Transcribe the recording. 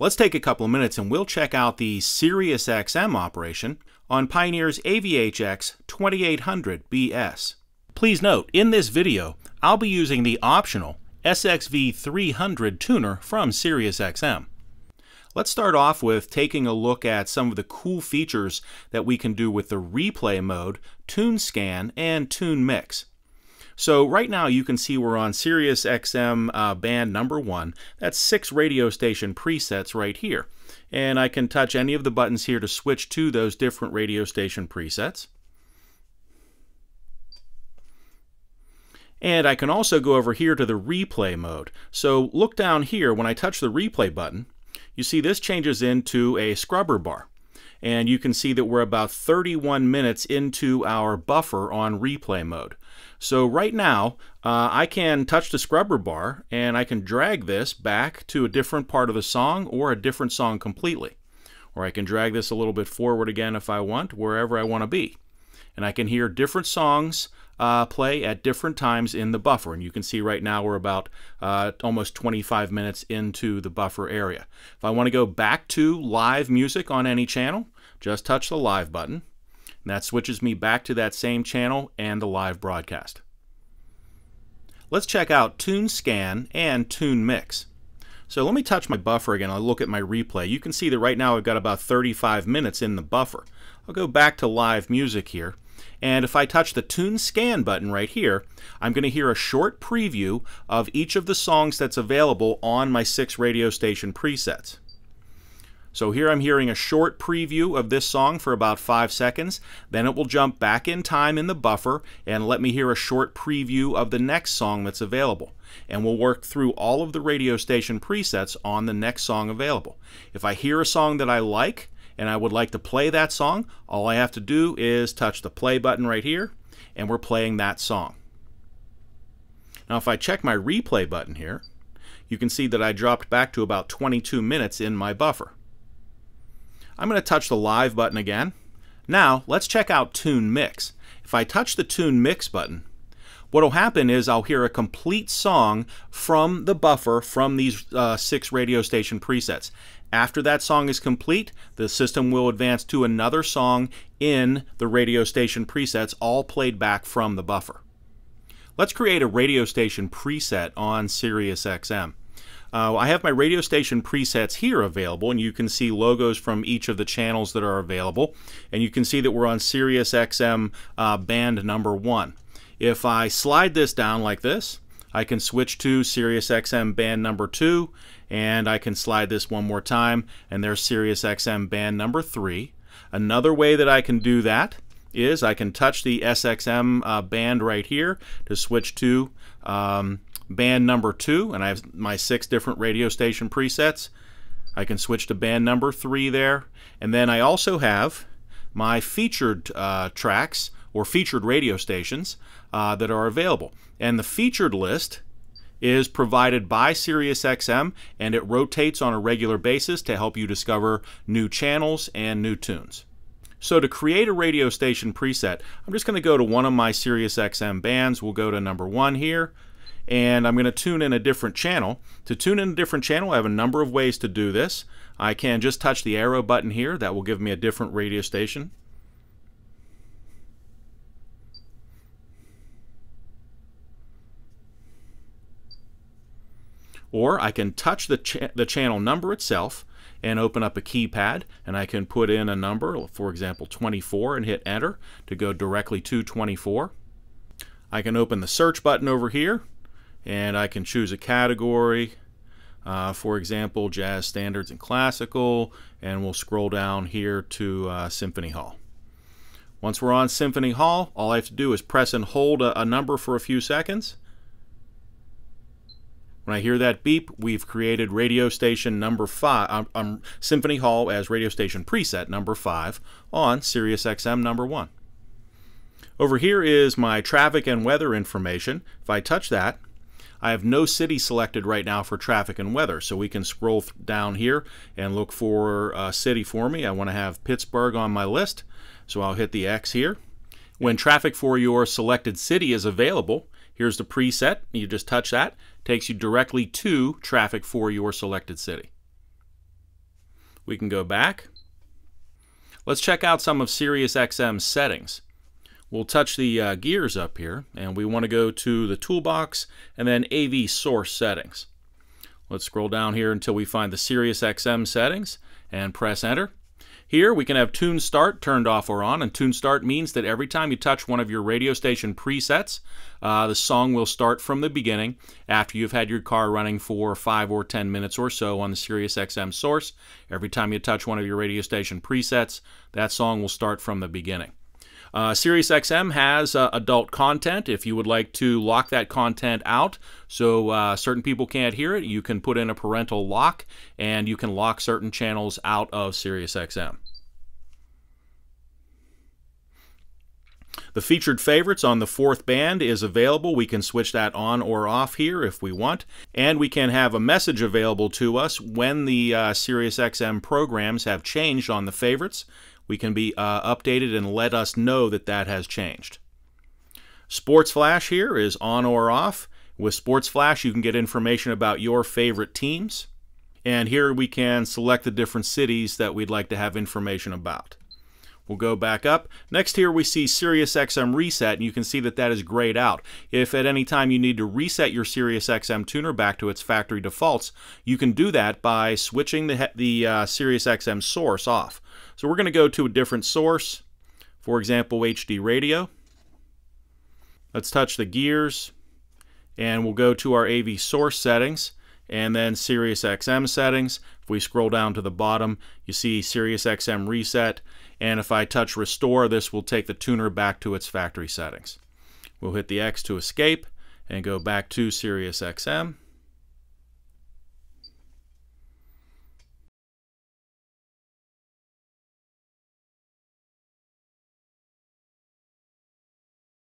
Let's take a couple of minutes and we'll check out the SiriusXM operation on Pioneer's AVHX 2800BS. Please note, in this video, I'll be using the optional SXV300 tuner from SiriusXM. Let's start off with taking a look at some of the cool features that we can do with the replay mode, tune scan, and tune mix. So right now you can see we're on Sirius XM uh, band number one. That's six radio station presets right here. And I can touch any of the buttons here to switch to those different radio station presets. And I can also go over here to the replay mode. So look down here, when I touch the replay button, you see this changes into a scrubber bar. And you can see that we're about 31 minutes into our buffer on replay mode. So right now, uh, I can touch the scrubber bar and I can drag this back to a different part of the song or a different song completely. Or I can drag this a little bit forward again if I want, wherever I want to be. And I can hear different songs uh, play at different times in the buffer. And you can see right now we're about uh, almost 25 minutes into the buffer area. If I want to go back to live music on any channel, just touch the live button. And that switches me back to that same channel and the live broadcast. Let's check out Tune Scan and Tune Mix. So let me touch my buffer again. I'll look at my replay. You can see that right now I've got about 35 minutes in the buffer. I'll go back to live music here. And if I touch the Tune Scan button right here, I'm going to hear a short preview of each of the songs that's available on my six radio station presets. So here I'm hearing a short preview of this song for about five seconds. Then it will jump back in time in the buffer and let me hear a short preview of the next song that's available. And we'll work through all of the radio station presets on the next song available. If I hear a song that I like and I would like to play that song, all I have to do is touch the play button right here and we're playing that song. Now if I check my replay button here, you can see that I dropped back to about 22 minutes in my buffer. I'm going to touch the live button again. Now let's check out Tune Mix. If I touch the Tune Mix button, what will happen is I'll hear a complete song from the buffer from these uh, six radio station presets. After that song is complete, the system will advance to another song in the radio station presets, all played back from the buffer. Let's create a radio station preset on SiriusXM. Uh, I have my radio station presets here available, and you can see logos from each of the channels that are available. And you can see that we're on Sirius XM uh, band number one. If I slide this down like this, I can switch to Sirius XM band number two, and I can slide this one more time, and there's Sirius XM band number three. Another way that I can do that is I can touch the SXM uh, band right here to switch to um, band number two, and I have my six different radio station presets. I can switch to band number three there. And then I also have my featured uh, tracks or featured radio stations uh, that are available. And the featured list is provided by SiriusXM and it rotates on a regular basis to help you discover new channels and new tunes. So to create a radio station preset, I'm just going to go to one of my SiriusXM bands. We'll go to number one here and I'm going to tune in a different channel. To tune in a different channel, I have a number of ways to do this. I can just touch the arrow button here. That will give me a different radio station. Or I can touch the, cha the channel number itself and open up a keypad and I can put in a number, for example 24, and hit enter to go directly to 24. I can open the search button over here and I can choose a category. Uh, for example, jazz standards and classical, and we'll scroll down here to uh, Symphony Hall. Once we're on Symphony Hall, all I have to do is press and hold a, a number for a few seconds. When I hear that beep, we've created radio station number five, um, um, Symphony Hall as radio station preset number five on Sirius XM number one. Over here is my traffic and weather information. If I touch that, I have no city selected right now for traffic and weather, so we can scroll down here and look for a city for me. I want to have Pittsburgh on my list, so I'll hit the X here. When traffic for your selected city is available, here's the preset. You just touch that, takes you directly to traffic for your selected city. We can go back. Let's check out some of SiriusXM's settings. We'll touch the uh, gears up here, and we want to go to the toolbox and then AV source settings. Let's scroll down here until we find the SiriusXM settings and press enter. Here we can have Tune Start turned off or on, and Tune Start means that every time you touch one of your radio station presets, uh, the song will start from the beginning after you've had your car running for 5 or 10 minutes or so on the SiriusXM source. Every time you touch one of your radio station presets, that song will start from the beginning. Uh, SiriusXM has uh, adult content. If you would like to lock that content out so uh, certain people can't hear it, you can put in a parental lock and you can lock certain channels out of SiriusXM. The featured favorites on the fourth band is available. We can switch that on or off here if we want. And we can have a message available to us when the uh, SiriusXM programs have changed on the favorites we can be uh, updated and let us know that that has changed. Sports Flash here is on or off. With Sports Flash, you can get information about your favorite teams. And here we can select the different cities that we'd like to have information about. We'll go back up. Next here we see SiriusXM Reset, and you can see that that is grayed out. If at any time you need to reset your SiriusXM tuner back to its factory defaults, you can do that by switching the, the uh, SiriusXM source off. So we're going to go to a different source, for example, HD radio. Let's touch the gears, and we'll go to our AV source settings and then SiriusXM settings. If we scroll down to the bottom, you see SiriusXM reset, and if I touch restore, this will take the tuner back to its factory settings. We'll hit the X to escape and go back to SiriusXM.